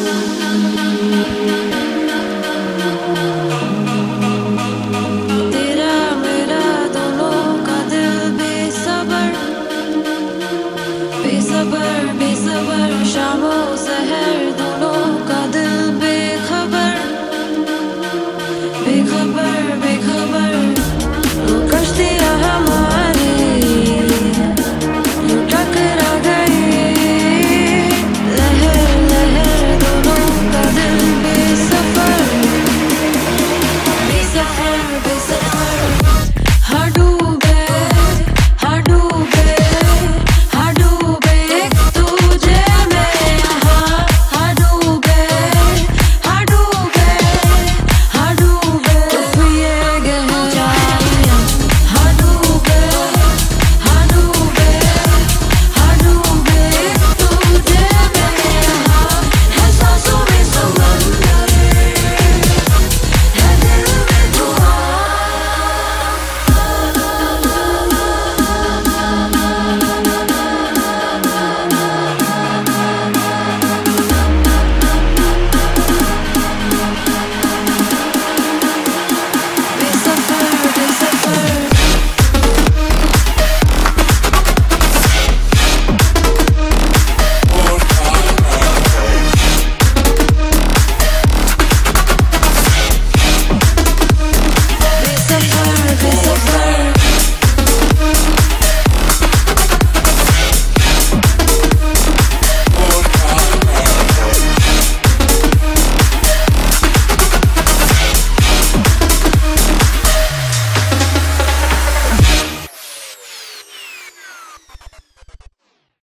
no, no, no. never be so